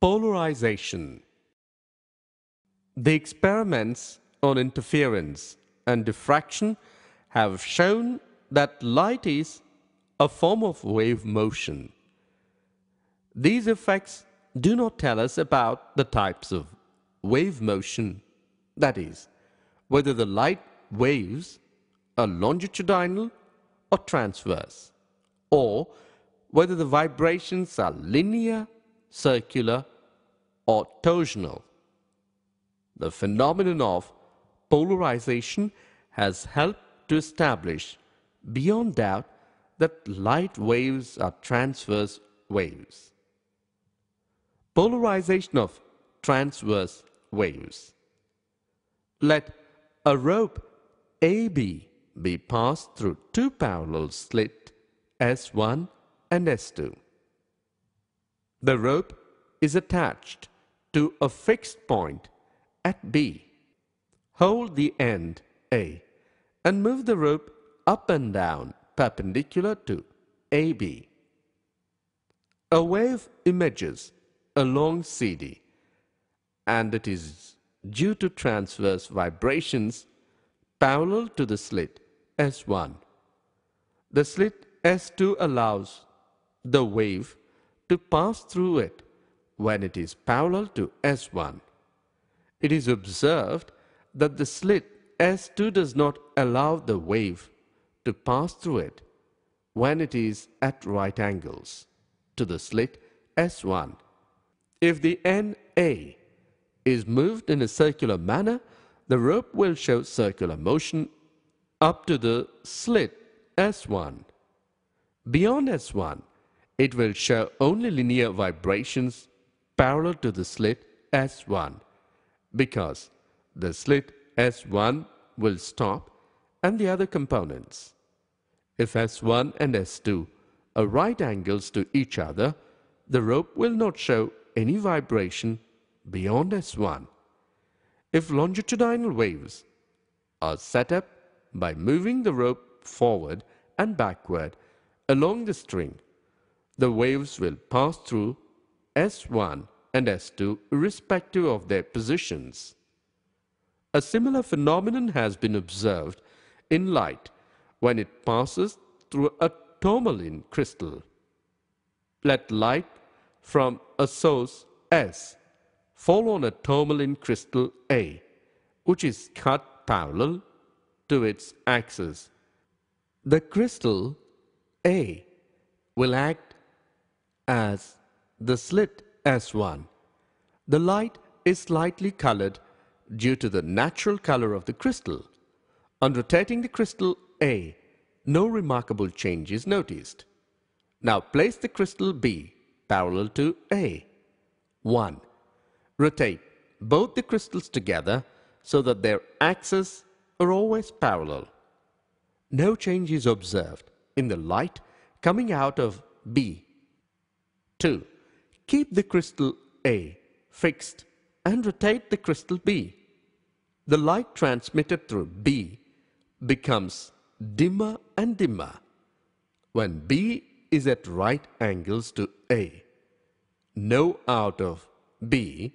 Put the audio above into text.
Polarization The experiments on interference and diffraction have shown that light is a form of wave motion. These effects do not tell us about the types of wave motion, that is, whether the light waves are longitudinal or transverse, or whether the vibrations are linear circular, or torsional. The phenomenon of polarization has helped to establish beyond doubt that light waves are transverse waves. Polarization of transverse waves. Let a rope AB be passed through two parallel slits S1 and S2. The rope is attached to a fixed point at B. Hold the end A and move the rope up and down perpendicular to AB. A wave emerges along CD and it is due to transverse vibrations parallel to the slit S1. The slit S2 allows the wave to pass through it when it is parallel to S1. It is observed that the slit S2 does not allow the wave to pass through it when it is at right angles to the slit S1. If the NA is moved in a circular manner, the rope will show circular motion up to the slit S1. Beyond S1, it will show only linear vibrations parallel to the slit S1 because the slit S1 will stop and the other components. If S1 and S2 are right angles to each other, the rope will not show any vibration beyond S1. If longitudinal waves are set up by moving the rope forward and backward along the string, the waves will pass through S1 and S2 irrespective of their positions. A similar phenomenon has been observed in light when it passes through a tourmaline crystal. Let light from a source S fall on a tourmaline crystal A, which is cut parallel to its axis. The crystal A will act as the slit S1. The light is slightly colored due to the natural color of the crystal. On rotating the crystal A, no remarkable change is noticed. Now place the crystal B parallel to A. 1. Rotate both the crystals together so that their axes are always parallel. No change is observed in the light coming out of B 2. Keep the crystal A fixed and rotate the crystal B. The light transmitted through B becomes dimmer and dimmer when B is at right angles to A. No out of B